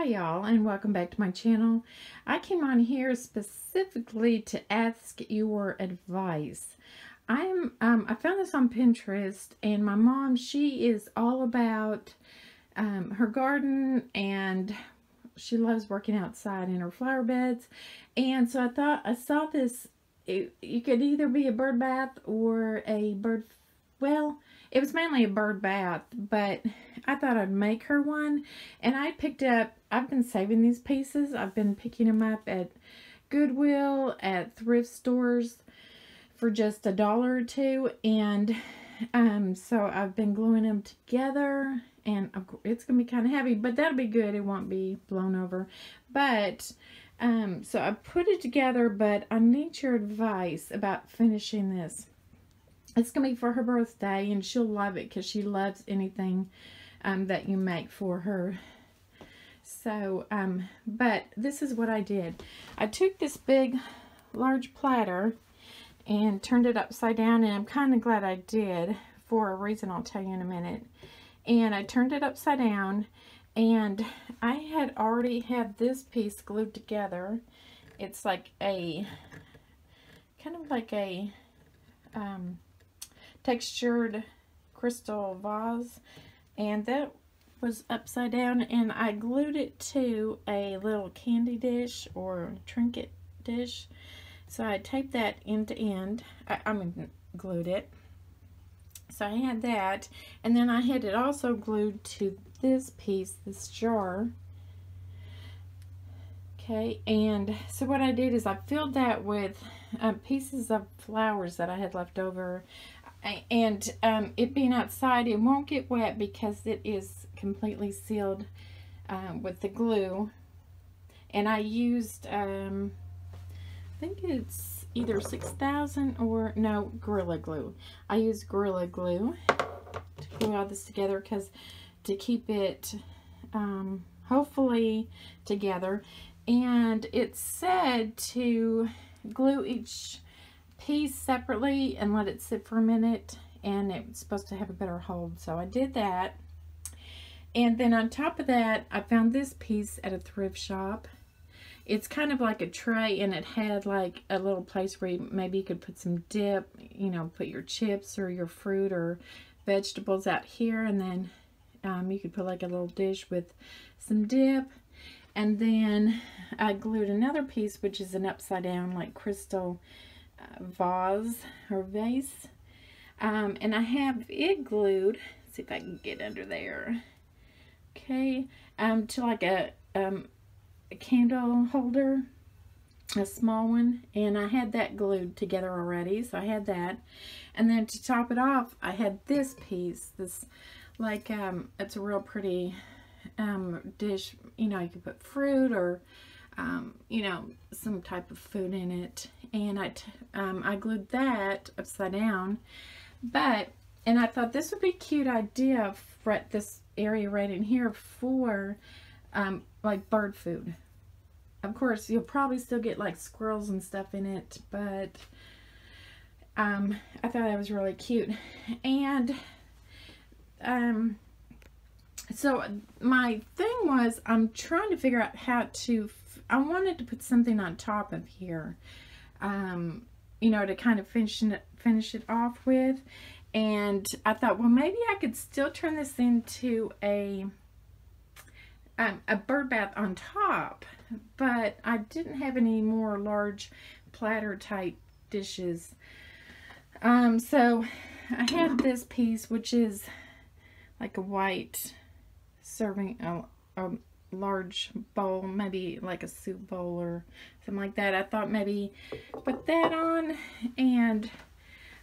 Hi y'all and welcome back to my channel. I came on here specifically to ask your advice. I'm um, I found this on Pinterest and my mom she is all about um, her garden and she loves working outside in her flower beds and so I thought I saw this it, you could either be a bird bath or a bird well it was mainly a bird bath, but I thought I'd make her one. And I picked up, I've been saving these pieces. I've been picking them up at Goodwill, at thrift stores for just a dollar or two. And um, so I've been gluing them together. And course, it's going to be kind of heavy, but that'll be good. It won't be blown over. But um, so I put it together, but I need your advice about finishing this it's going to be for her birthday and she'll love it because she loves anything um, that you make for her. So, um, but this is what I did. I took this big, large platter and turned it upside down and I'm kind of glad I did for a reason I'll tell you in a minute. And I turned it upside down and I had already had this piece glued together. It's like a, kind of like a, um, textured crystal vase and that was upside down and I glued it to a little candy dish or trinket dish. So I taped that end to end. I, I mean glued it. So I had that and then I had it also glued to this piece this jar. Okay and so what I did is I filled that with uh, pieces of flowers that I had left over and um, it being outside it won't get wet because it is completely sealed um, with the glue. And I used um, I think it's either 6000 or no Gorilla Glue. I use Gorilla Glue to glue all this together because to keep it um, hopefully together. And it said to glue each piece separately and let it sit for a minute and it's supposed to have a better hold so I did that. And then on top of that I found this piece at a thrift shop. It's kind of like a tray and it had like a little place where you, maybe you could put some dip you know put your chips or your fruit or vegetables out here and then um, you could put like a little dish with some dip. And then I glued another piece which is an upside down like crystal vase or vase. Um, and I have it glued, Let's see if I can get under there. Okay, um, to like a, um, a candle holder, a small one, and I had that glued together already, so I had that. And then to top it off, I had this piece, this, like, um, it's a real pretty um, dish, you know, you could put fruit or um, you know, some type of food in it. And I, um, I glued that upside down. But, and I thought this would be a cute idea for this area right in here for um, like bird food. Of course, you'll probably still get like squirrels and stuff in it, but um, I thought that was really cute. And um, so my thing was I'm trying to figure out how to I wanted to put something on top of here, um, you know, to kind of finish it, finish it off with. And I thought, well, maybe I could still turn this into a, um, a bird bath on top. But I didn't have any more large platter type dishes. Um, so I had this piece, which is like a white serving, uh, um, large bowl, maybe like a soup bowl or something like that. I thought maybe put that on and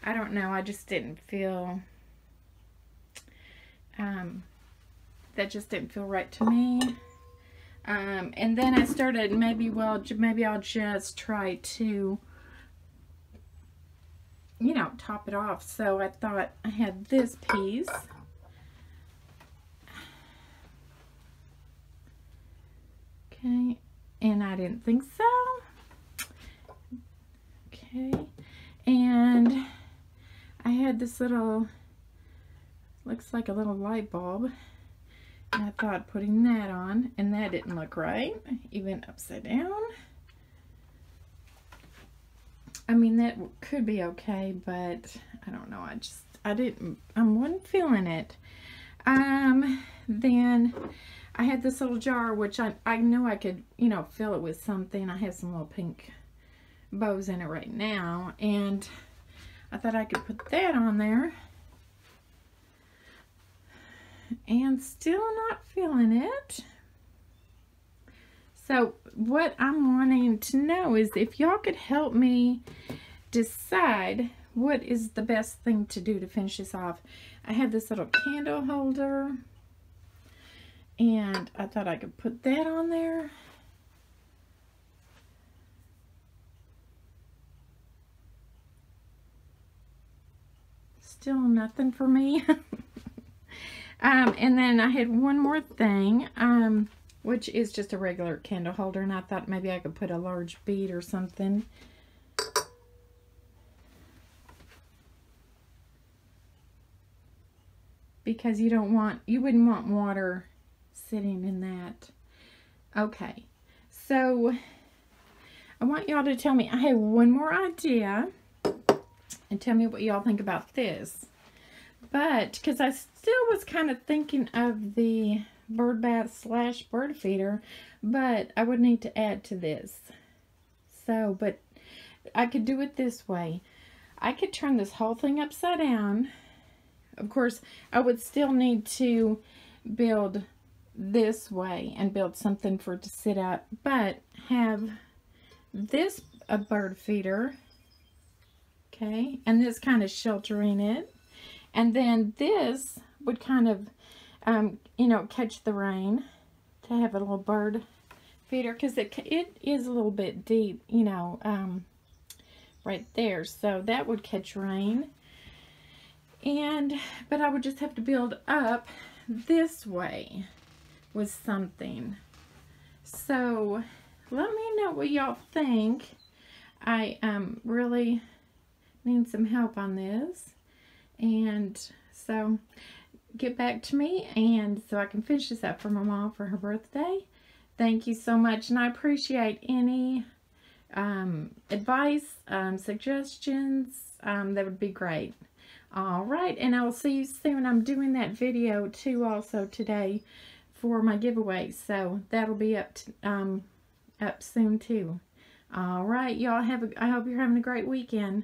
I don't know, I just didn't feel, um, that just didn't feel right to me. Um, and then I started maybe, well, maybe I'll just try to, you know, top it off. So I thought I had this piece. Okay, and I didn't think so. Okay, and I had this little, looks like a little light bulb. I thought putting that on, and that didn't look right, even upside down. I mean, that could be okay, but I don't know. I just, I didn't, I wasn't feeling it. Um, then I had this little jar, which I, I know I could, you know, fill it with something. I have some little pink bows in it right now, and I thought I could put that on there. And still not feeling it. So what I'm wanting to know is if y'all could help me decide what is the best thing to do to finish this off. I have this little candle holder and I thought I could put that on there. Still nothing for me. um, and then I had one more thing. Um, which is just a regular candle holder. And I thought maybe I could put a large bead or something. Because you don't want, you wouldn't want water sitting in that. Okay, so I want y'all to tell me, I have one more idea. And tell me what y'all think about this. But, because I still was kind of thinking of the bird bath slash bird feeder, but I would need to add to this. So, but I could do it this way. I could turn this whole thing upside down. Of course, I would still need to build this way and build something for it to sit up, but have this a bird feeder, okay, and this kind of sheltering it. And then this would kind of um, you know, catch the rain to have a little bird feeder because it, it is a little bit deep, you know, um, right there. So that would catch rain. And, but I would just have to build up this way with something. So let me know what y'all think. I um, really need some help on this. And so get back to me and so I can finish this up for my mom for her birthday. Thank you so much and I appreciate any um, advice, um, suggestions. Um, that would be great. All right, and I will see you soon. I'm doing that video too also today for my giveaway, so that'll be up to, um, up soon too. All right, y'all have a, I hope you're having a great weekend.